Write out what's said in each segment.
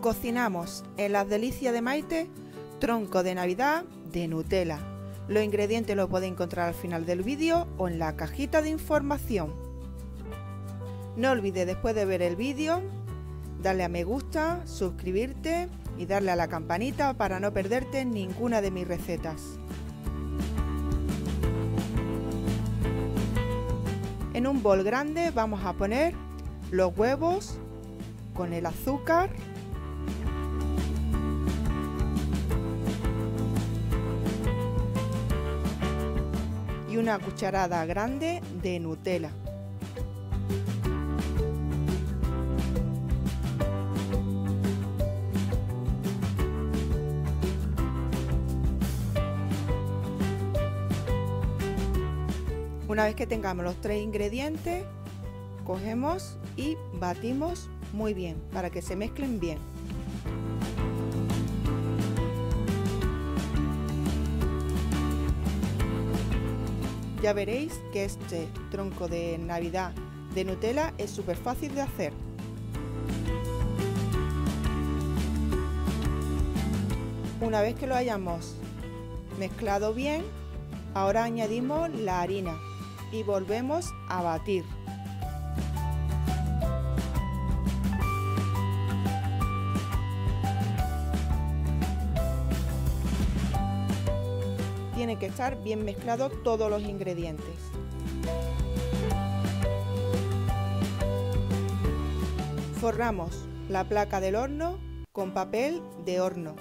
Cocinamos en las delicias de Maite tronco de Navidad de Nutella. Los ingredientes los podéis encontrar al final del vídeo o en la cajita de información. No olvides después de ver el vídeo darle a me gusta, suscribirte y darle a la campanita para no perderte ninguna de mis recetas. En un bol grande vamos a poner los huevos con el azúcar una cucharada grande de Nutella. Una vez que tengamos los tres ingredientes, cogemos y batimos muy bien para que se mezclen bien. Ya veréis que este tronco de Navidad de Nutella es súper fácil de hacer. Una vez que lo hayamos mezclado bien, ahora añadimos la harina y volvemos a batir. Tiene que estar bien mezclado todos los ingredientes. Forramos la placa del horno con papel de horno.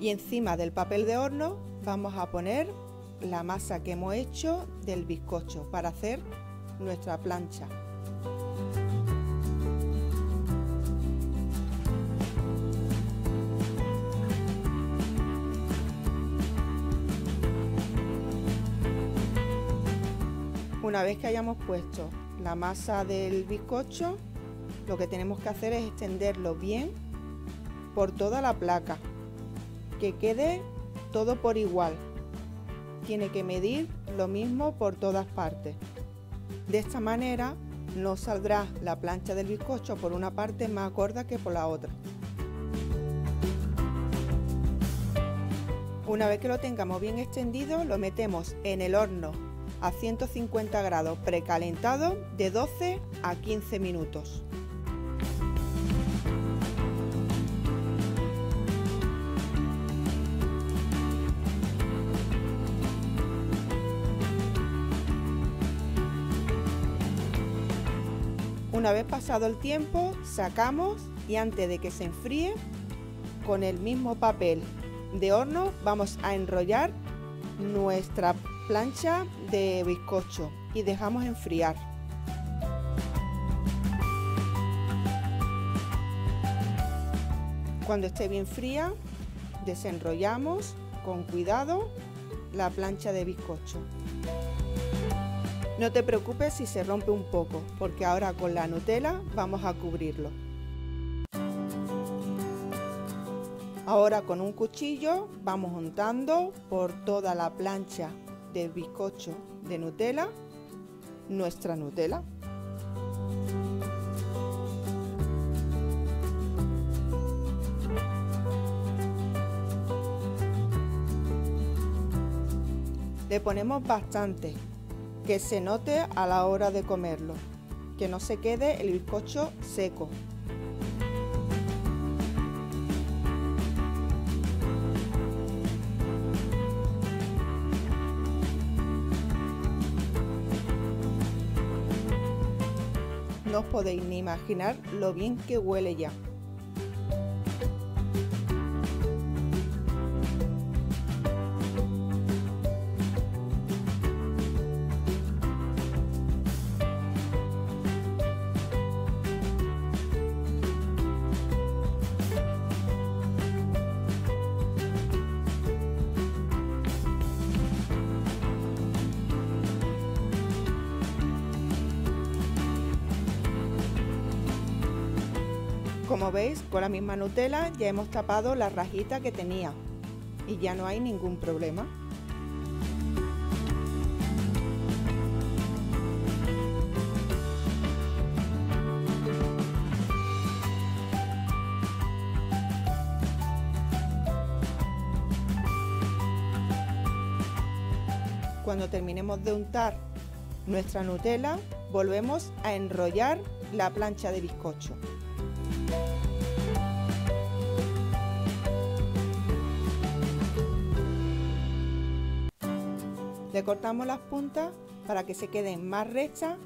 y encima del papel de horno vamos a poner la masa que hemos hecho del bizcocho para hacer nuestra plancha. Una vez que hayamos puesto la masa del bizcocho, lo que tenemos que hacer es extenderlo bien por toda la placa que quede todo por igual. Tiene que medir lo mismo por todas partes. De esta manera no saldrá la plancha del bizcocho por una parte más gorda que por la otra. Una vez que lo tengamos bien extendido, lo metemos en el horno a 150 grados precalentado de 12 a 15 minutos. Una vez pasado el tiempo, sacamos y antes de que se enfríe, con el mismo papel de horno vamos a enrollar nuestra plancha de bizcocho y dejamos enfriar. Cuando esté bien fría, desenrollamos con cuidado la plancha de bizcocho. No te preocupes si se rompe un poco, porque ahora con la Nutella vamos a cubrirlo. Ahora con un cuchillo vamos untando por toda la plancha del bizcocho de Nutella nuestra Nutella. Le ponemos bastante que se note a la hora de comerlo, que no se quede el bizcocho seco. Podéis ni imaginar lo bien que huele ya. Como veis, con la misma Nutella ya hemos tapado la rajita que tenía y ya no hay ningún problema. Cuando terminemos de untar nuestra Nutella, volvemos a enrollar la plancha de bizcocho. Cortamos las puntas para que se queden más rechas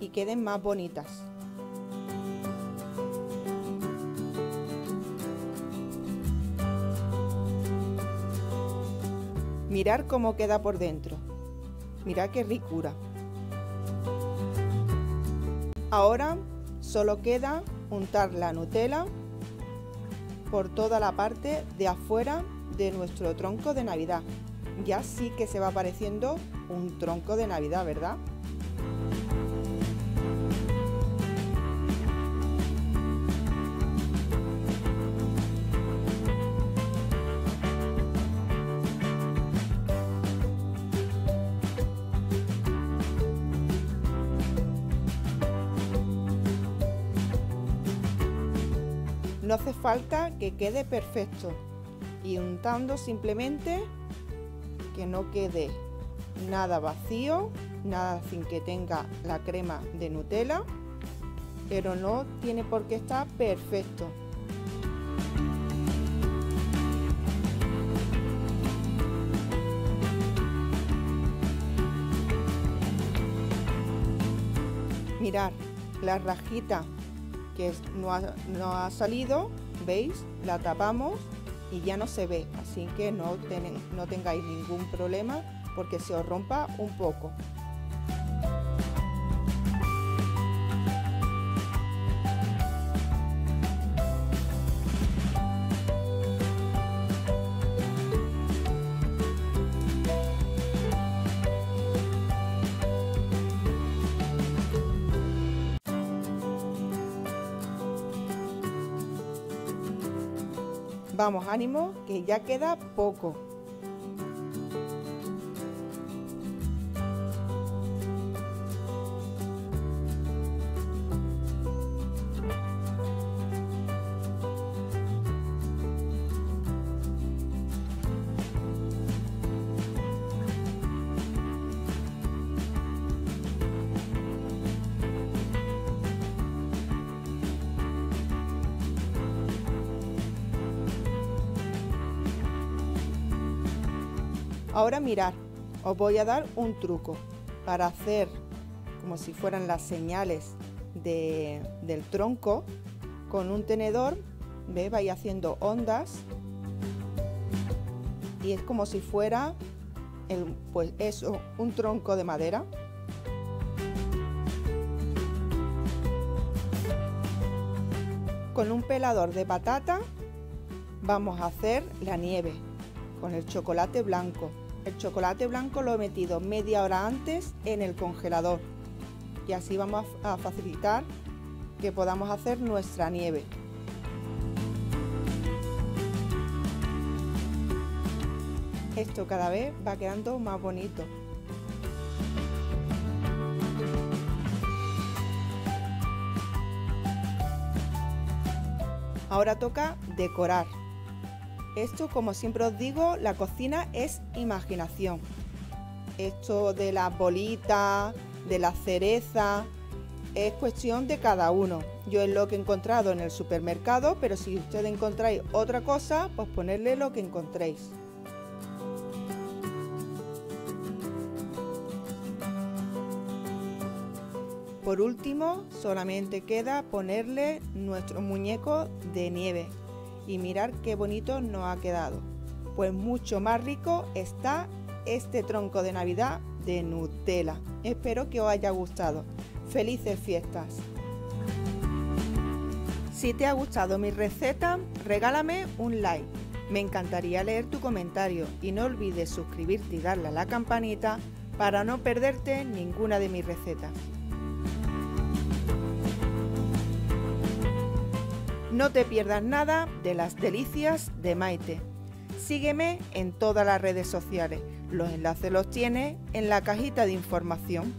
y queden más bonitas. Mirar cómo queda por dentro. Mirad qué ricura. Ahora solo queda untar la Nutella por toda la parte de afuera de nuestro tronco de Navidad. Ya sí que se va pareciendo un tronco de Navidad, ¿verdad? No hace falta que quede perfecto y untando simplemente que no quede nada vacío, nada sin que tenga la crema de Nutella, pero no tiene por qué estar perfecto. Mirar la rajita que no ha, no ha salido, ¿veis? La tapamos y ya no se ve, así que no, no tengáis ningún problema porque se os rompa un poco. Vamos, ánimo, que ya queda poco. Ahora mirad, os voy a dar un truco para hacer como si fueran las señales del tronco con un tenedor, ¿ve? vais haciendo ondas y es como si fuera pues eso, un tronco de madera. Con un pelador de patata vamos a hacer la nieve con el chocolate blanco. El chocolate blanco lo he metido media hora antes en el congelador y así vamos a facilitar que podamos hacer nuestra nieve. Esto cada vez va quedando más bonito. Ahora toca decorar. Esto, como siempre os digo, la cocina es imaginación. Esto de las bolitas, de la cereza, es cuestión de cada uno. Yo es lo que he encontrado en el supermercado, pero si ustedes encontráis otra cosa, pues ponerle lo que encontréis. Por último, solamente queda ponerle nuestro muñeco de nieve y mirar qué bonito nos ha quedado. Pues mucho más rico está este tronco de Navidad de Nutella. Espero que os haya gustado. Felices fiestas. Si te ha gustado mi receta, regálame un like. Me encantaría leer tu comentario y no olvides suscribirte y darle a la campanita para no perderte ninguna de mis recetas. No te pierdas nada de las delicias de Maite. Sígueme en todas las redes sociales. Los enlaces los tienes en la cajita de información.